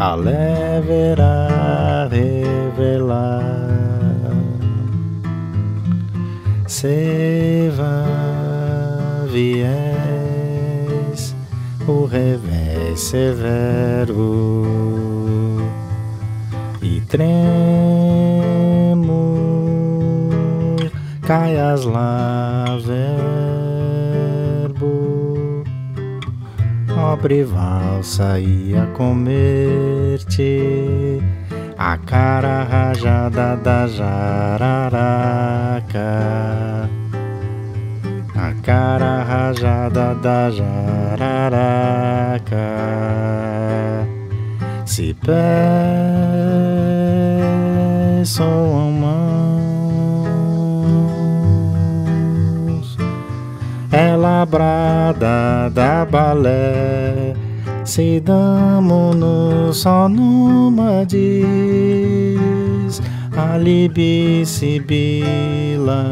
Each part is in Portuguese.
Halé verá revelar. Seva viés, o revés severo e tremor caias lá verbo obre valsa ia comer-te. A cara rajada da jararaca. A cara rajada da jararaca. Se pés soam mãos labrada da balé. Se damos-nos só numa diz. Alibi sibila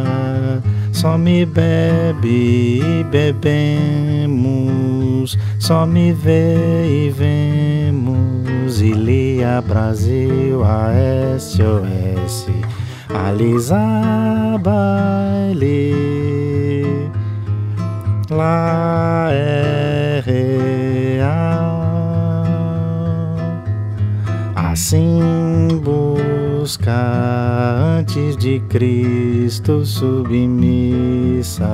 só me bebe e bebemos. Só me vê e vemos. Ilia Brasil a SOS Alisa baile lá é real. Assim busca antes de Cristo submissa.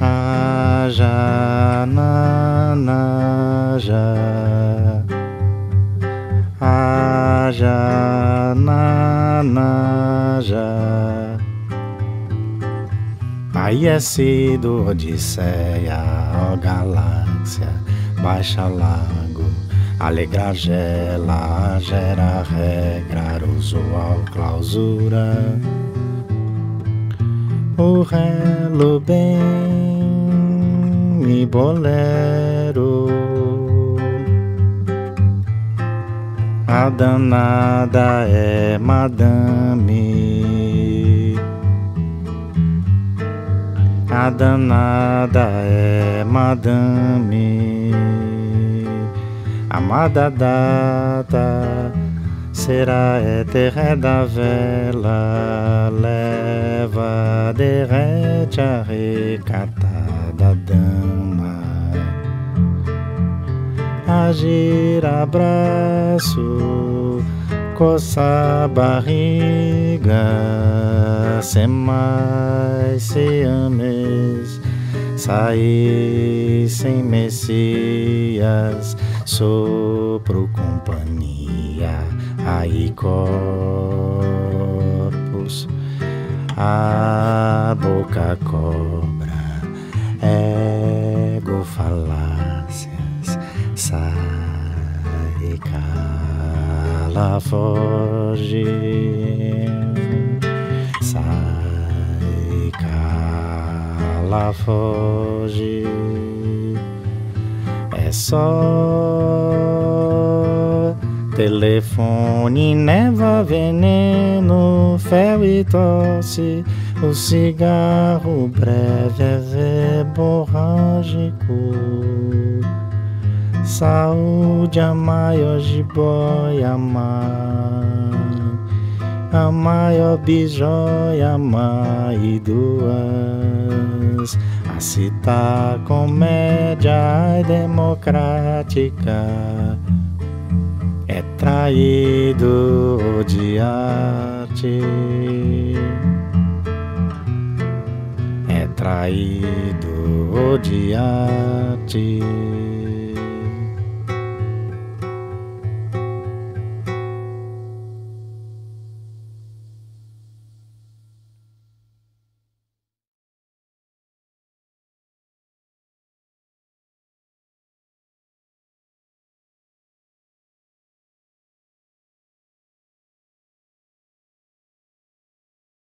Aja nanaja Aja nanaja Aí é Odisseia, ó galáxia, baixa lago, alegrar gela, gera regra, usual clausura. O relo bem e bolero. A danada é madame. A danada é madame. Amada data será eterna da vela, leva, derrete a recatada dama. Agir abraço, coça a barriga, sem mais se ames, sair sem messias, sopro companhia aí corpos, a boca cobra, ego falácias, sai cala foge, sai cala foge, é só Telefone, neva, veneno, fel e tosse. O cigarro breve é verborrágico. Saúde, a maior jiboia, amar. A maior bijóia, amar e duas. A citar comédia democrática é traído de arte, é traído de arte.